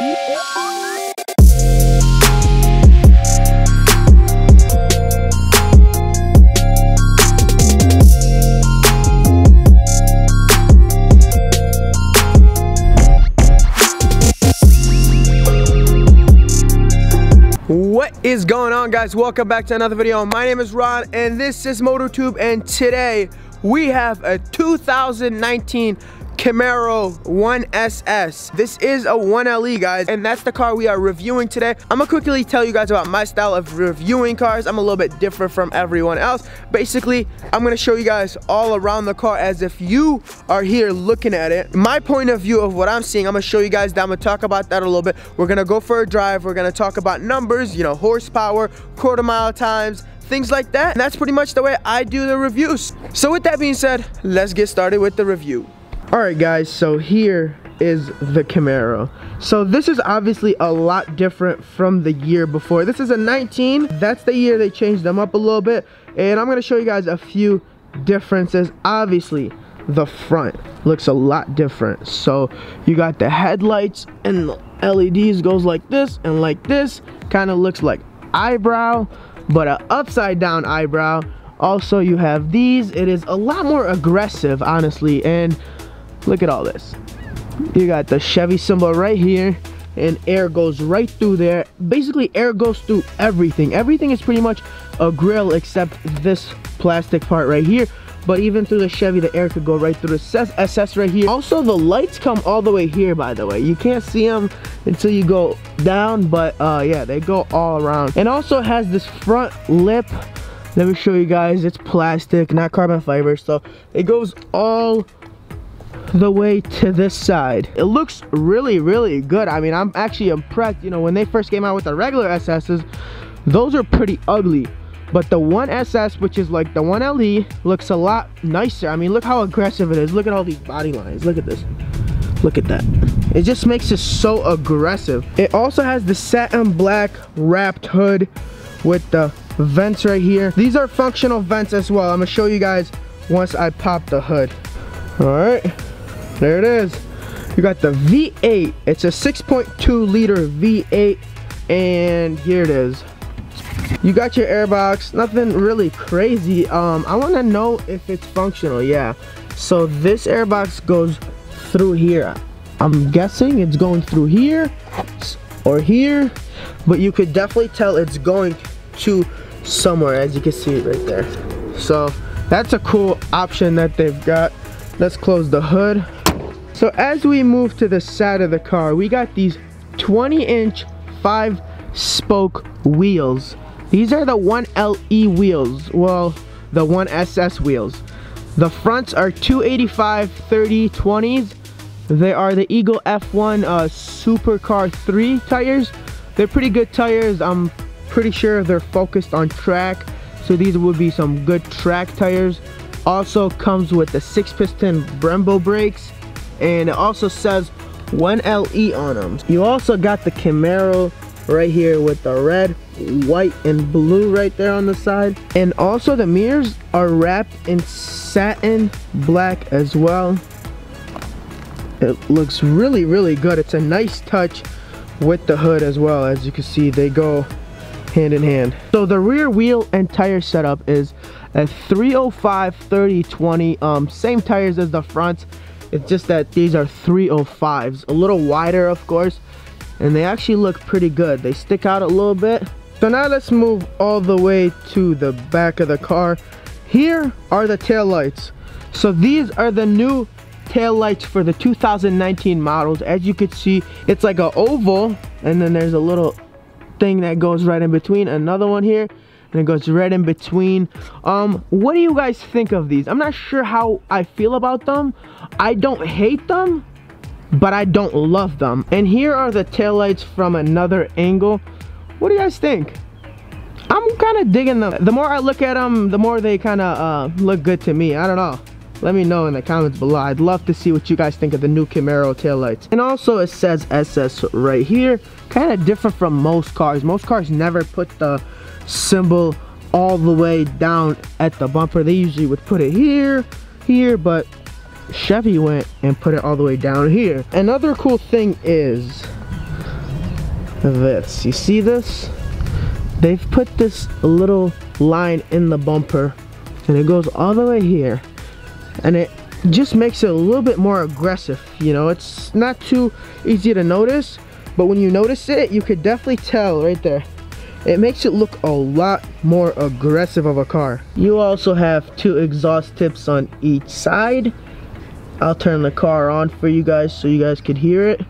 What is going on guys? Welcome back to another video. My name is Ron and this is MotorTube and today we have a 2019 Camaro 1SS. This is a 1LE guys and that's the car we are reviewing today. I'm gonna quickly tell you guys about my style of reviewing cars. I'm a little bit different from everyone else. Basically, I'm gonna show you guys all around the car as if you are here looking at it. My point of view of what I'm seeing, I'm gonna show you guys that. I'm gonna talk about that a little bit. We're gonna go for a drive. We're gonna talk about numbers, you know, horsepower, quarter mile times, things like that. And that's pretty much the way I do the reviews. So with that being said, let's get started with the review. All right guys, so here is the Camaro. So this is obviously a lot different from the year before. This is a 19, that's the year they changed them up a little bit. And I'm gonna show you guys a few differences. Obviously, the front looks a lot different. So you got the headlights and the LEDs goes like this and like this. Kind of looks like eyebrow, but an upside down eyebrow. Also, you have these. It is a lot more aggressive, honestly, and Look at all this. You got the Chevy symbol right here and air goes right through there. Basically, air goes through everything. Everything is pretty much a grill except this plastic part right here. But even through the Chevy, the air could go right through the SS right here. Also, the lights come all the way here, by the way. You can't see them until you go down, but uh, yeah, they go all around. And also has this front lip. Let me show you guys. It's plastic, not carbon fiber. So it goes all the way to this side. It looks really, really good. I mean, I'm actually impressed. You know, when they first came out with the regular SSs, those are pretty ugly. But the 1SS, which is like the 1LE, looks a lot nicer. I mean, look how aggressive it is. Look at all these body lines. Look at this. Look at that. It just makes it so aggressive. It also has the satin black wrapped hood with the vents right here. These are functional vents as well. I'm gonna show you guys once I pop the hood. All right. There it is. You got the V8. It's a 6.2 liter V8. And here it is. You got your airbox. Nothing really crazy. Um, I want to know if it's functional. Yeah. So this airbox goes through here. I'm guessing it's going through here or here. But you could definitely tell it's going to somewhere as you can see right there. So that's a cool option that they've got. Let's close the hood. So as we move to the side of the car, we got these 20 inch five spoke wheels. These are the 1LE wheels. Well, the 1SS wheels. The fronts are 285 30 20s. They are the Eagle F1 uh, Supercar 3 tires. They're pretty good tires. I'm pretty sure they're focused on track. So these would be some good track tires. Also comes with the six piston Brembo brakes and it also says 1LE on them. You also got the Camaro right here with the red, white, and blue right there on the side. And also the mirrors are wrapped in satin black as well. It looks really, really good. It's a nice touch with the hood as well. As you can see, they go hand in hand. So the rear wheel and tire setup is a 305 30 20 um same tires as the front it's just that these are 305s, a little wider of course, and they actually look pretty good. They stick out a little bit. So now let's move all the way to the back of the car. Here are the tail lights. So these are the new tail lights for the 2019 models. As you can see, it's like an oval, and then there's a little thing that goes right in between. Another one here and it goes right in between. Um what do you guys think of these? I'm not sure how i feel about them. I don't hate them but i don't love them. And here are the taillights from another angle. What do you guys think? I'm kind of digging them. The more i look at them the more they kind of uh, look good to me. I don't know let me know in the comments below i'd love to see what you guys think of the new camaro taillights and also it says ss right here kind of different from most cars most cars never put the symbol all the way down at the bumper. They usually would put it here, here, but Chevy went and put it all the way down here. Another cool thing is this. You see this? They've put this little line in the bumper and it goes all the way here and it just makes it a little bit more aggressive you know? It's not too easy to notice but when you notice it you could definitely tell right there. It makes it look a lot more aggressive of a car. You also have two exhaust tips on each side. I'll turn the car on for you guys so you guys could hear it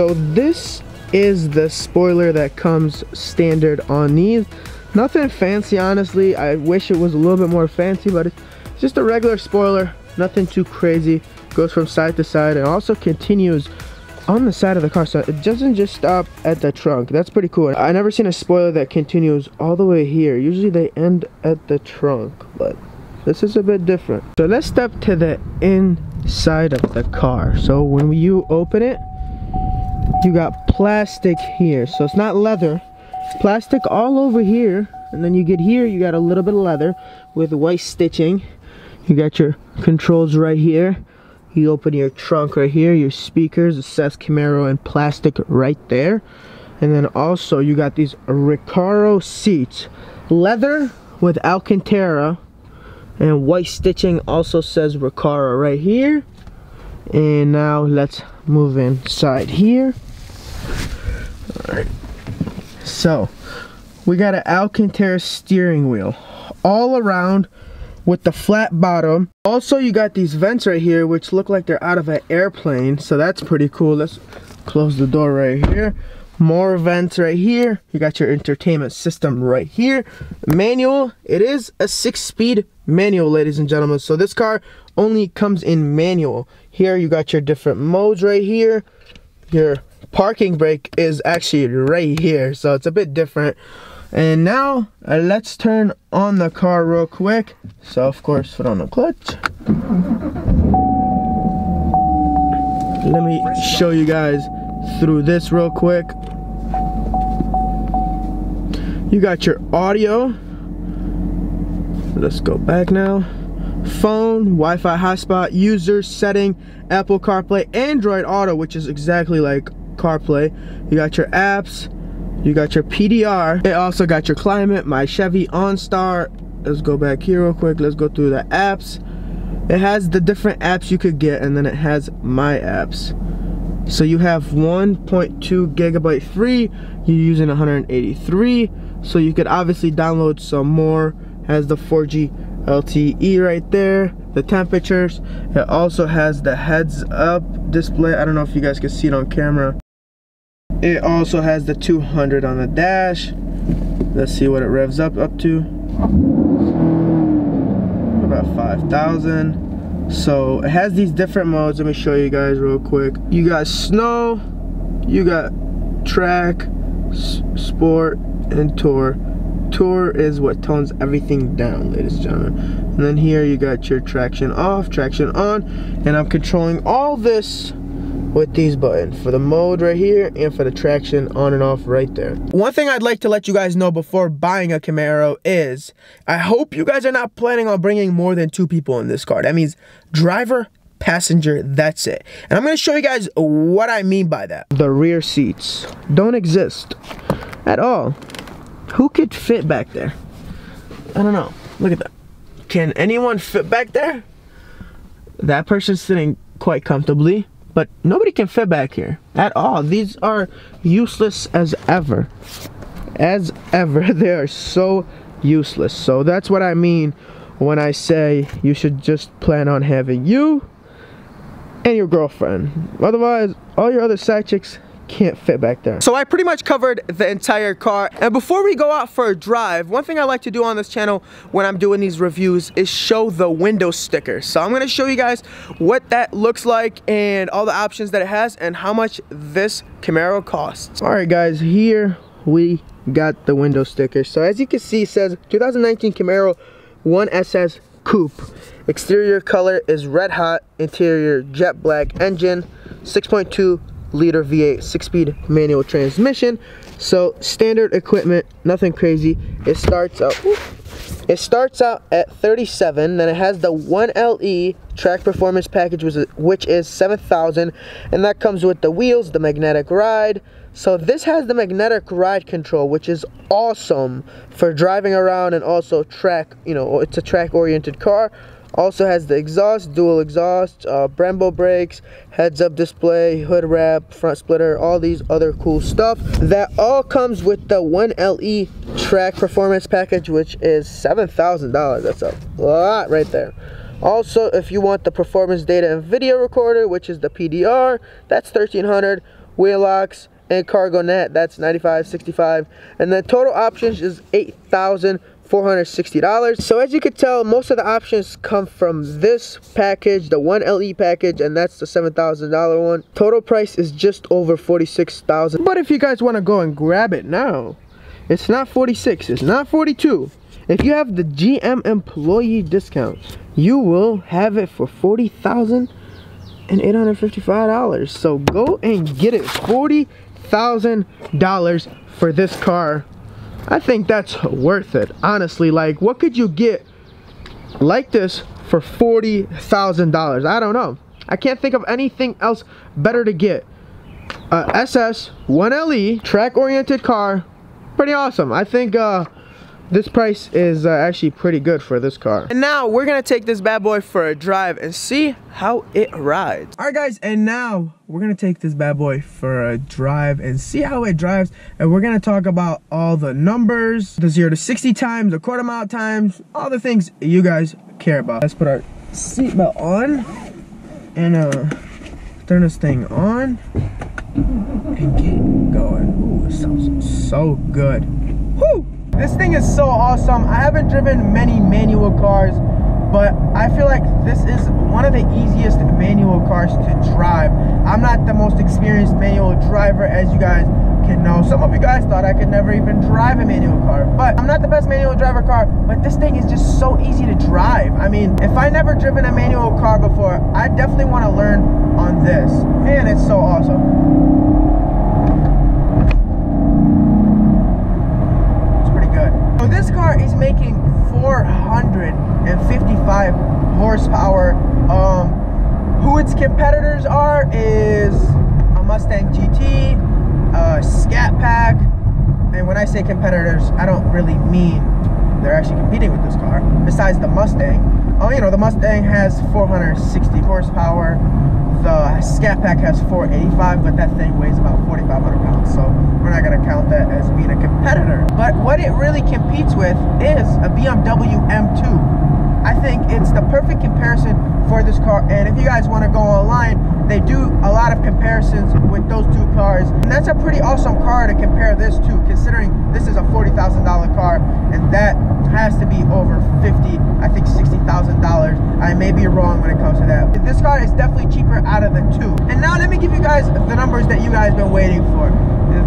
So this is the spoiler that comes standard on these. Nothing fancy, honestly. I wish it was a little bit more fancy, but it's just a regular spoiler. Nothing too crazy. Goes from side to side and also continues on the side of the car. So it doesn't just stop at the trunk. That's pretty cool. I never seen a spoiler that continues all the way here. Usually they end at the trunk, but this is a bit different. So let's step to the inside of the car. So when you open it, you got plastic here. So it's not leather. Plastic all over here. And then you get here you got a little bit of leather with white stitching. You got your controls right here. You open your trunk right here your speakers the Seth Camaro and plastic right there. And then also you got these Recaro seats. Leather with Alcantara and white stitching also says Recaro right here. And now let's move inside here. All right so we got an alcantara steering wheel all around with the flat bottom. Also you got these vents right here which look like they're out of an airplane so that's pretty cool. Let's close the door right here. More vents right here. You got your entertainment system right here. Manual. It is a six speed manual ladies and gentlemen. So this car only comes in manual here you got your different modes right here. Your parking brake is actually right here so it's a bit different. And now uh, let's turn on the car real quick. So of course put on the clutch. Let me show you guys through this real quick. You got your audio. Let's go back now phone wi-fi hotspot user setting apple carplay android auto which is exactly like carplay. You got your apps you got your pdr it also got your climate my chevy onstar. Let's go back here real quick. Let's go through the apps. It has the different apps you could get and then it has my apps. So you have 1.2 gigabyte free. You're using 183 so you could obviously download some more. Has the 4G LTE right there the temperatures. It also has the heads up display. I don't know if you guys can see it on camera. It also has the 200 on the dash. Let's see what it revs up up to. About 5,000 so it has these different modes. Let me show you guys real quick. You got snow you got track sport and tour tour is what tones everything down ladies and gentlemen and then here you got your traction off traction on and I'm controlling all this with these buttons for the mode right here and for the traction on and off right there. One thing I'd like to let you guys know before buying a Camaro is I hope you guys are not planning on bringing more than two people in this car. That means driver, passenger, that's it. And I'm gonna show you guys what I mean by that. The rear seats don't exist at all. Who could fit back there? I don't know. Look at that. Can anyone fit back there? That person's sitting quite comfortably, but nobody can fit back here at all. These are useless as ever. As ever, they are so useless. So that's what I mean when I say you should just plan on having you and your girlfriend. Otherwise, all your other side chicks can't fit back there. So I pretty much covered the entire car. And before we go out for a drive, one thing I like to do on this channel when I'm doing these reviews is show the window sticker. So I'm gonna show you guys what that looks like and all the options that it has and how much this Camaro costs. All right guys, here we got the window sticker. So as you can see, it says 2019 Camaro 1SS Coupe. Exterior color is red hot, interior jet black engine, 6.2 liter V8 six-speed manual transmission. So standard equipment, nothing crazy. It starts out, it starts out at 37. Then it has the 1LE track performance package, which is 7,000, and that comes with the wheels, the magnetic ride. So this has the magnetic ride control, which is awesome for driving around and also track. You know, it's a track-oriented car. Also has the exhaust, dual exhaust, uh, Brembo brakes, heads-up display, hood wrap, front splitter, all these other cool stuff. That all comes with the 1LE track performance package, which is $7,000. That's a lot right there. Also, if you want the performance data and video recorder, which is the PDR, that's 1300 Wheel locks and cargo net, that's 95 65 And the total options is 8000 $460. So as you can tell, most of the options come from this package, the 1LE package, and that's the $7,000 one. Total price is just over 46000 But if you guys want to go and grab it now, it's not 46, it's not 42. If you have the GM employee discount, you will have it for $40,855. So go and get it, $40,000 for this car I think that's worth it. Honestly, like what could you get like this for $40,000? I don't know. I can't think of anything else better to get. Uh, SS 1LE track oriented car. Pretty awesome. I think uh, this price is uh, actually pretty good for this car. And now we're gonna take this bad boy for a drive and see how it rides. All right guys, and now we're gonna take this bad boy for a drive and see how it drives. And we're gonna talk about all the numbers, the zero to 60 times, the quarter mile times, all the things you guys care about. Let's put our seatbelt on and uh, turn this thing on and get going. Ooh, it sounds so good. Woo! This thing is so awesome. I haven't driven many manual cars, but I feel like this is one of the easiest manual cars to drive. I'm not the most experienced manual driver as you guys can know. Some of you guys thought I could never even drive a manual car, but I'm not the best manual driver car, but this thing is just so easy to drive. I mean, if I never driven a manual car before, I definitely want to learn on this. Man, it's so awesome. This car is making 455 horsepower. Um, who its competitors are is a Mustang GT, a Scat Pack, and when I say competitors, I don't really mean they're actually competing with this car. Besides the Mustang, oh, you know, the Mustang has 460 horsepower. The Scat Pack has 485, but that thing weighs about 4,500 pounds, so we're not gonna count that as being a competitor. But what it really competes with is a BMW M2. I think it's the perfect comparison for this car, and if you guys wanna go online, they do a lot of comparisons with those two cars, that's a pretty awesome car to compare this to, considering this is a $40,000 car, and that has to be over 50, I think $60,000. I may be wrong when it comes to that. This car is definitely cheaper out of the two. And now let me give you guys the numbers that you guys been waiting for.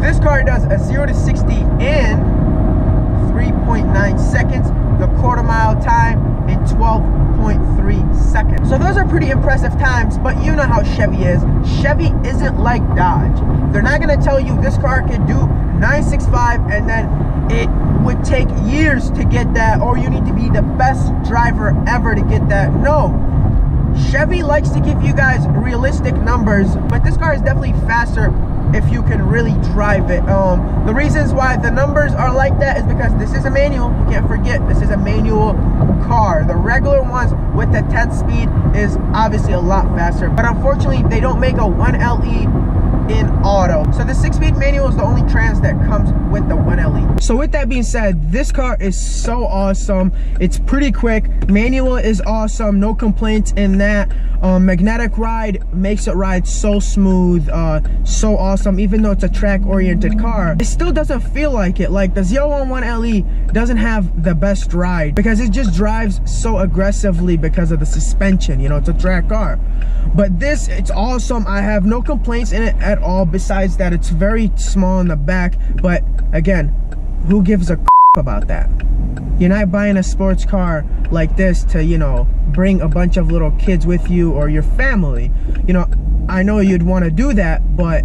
This car does a 0 to 60 in 3.9 seconds, the quarter mile time in 12.3 seconds. So those are pretty impressive times, but you know how Chevy is. Chevy isn't like Dodge. They're not gonna tell you this car can do 965 and then it would take years to get that or you need to be the best driver ever to get that. No. Chevy likes to give you guys realistic numbers, but this car is definitely faster if you can really drive it. Um, the reasons why the numbers are like that is because this is a manual. You can't forget, this is a manual car. The regular ones with the 10 speed is obviously a lot faster, but unfortunately they don't make a 1LE in auto. So the six-speed manual is the only trans that comes with the 1LE. So with that being said, this car is so awesome. It's pretty quick. Manual is awesome. No complaints in that. Um, magnetic ride makes it ride so smooth, uh, so awesome. Even though it's a track-oriented car, it still doesn't feel like it. Like the 011 LE doesn't have the best ride because it just drives so aggressively because of the suspension. You know, it's a track car. But this, it's awesome. I have no complaints in it at all besides that it's very small in the back. But again, who gives a about that? You're not buying a sports car like this to, you know, bring a bunch of little kids with you or your family. You know, I know you'd want to do that, but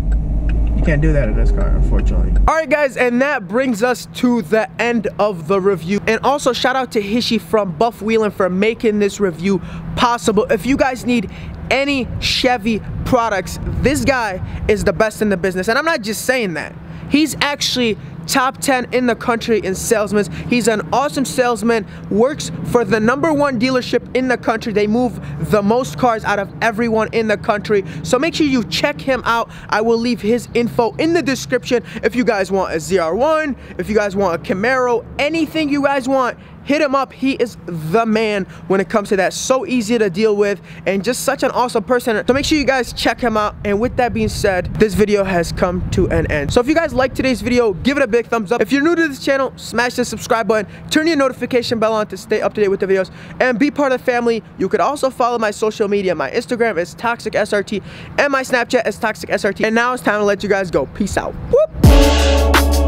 you can't do that in this car, unfortunately. All right, guys, and that brings us to the end of the review. And also, shout out to Hishi from Buff Whelan for making this review possible. If you guys need any Chevy products, this guy is the best in the business. And I'm not just saying that. He's actually top 10 in the country in salesmen. He's an awesome salesman, works for the number one dealership in the country. They move the most cars out of everyone in the country. So make sure you check him out. I will leave his info in the description if you guys want a ZR1, if you guys want a Camaro, anything you guys want, hit him up. He is the man when it comes to that. So easy to deal with and just such an awesome person. So make sure you guys check him out. And with that being said, this video has come to an end. So if you guys like today's video, give it a big thumbs up. If you're new to this channel, smash the subscribe button, turn your notification bell on to stay up to date with the videos, and be part of the family. You could also follow my social media. My Instagram is Toxic SRT, and my Snapchat is Toxic SRT. And now it's time to let you guys go. Peace out. Whoop.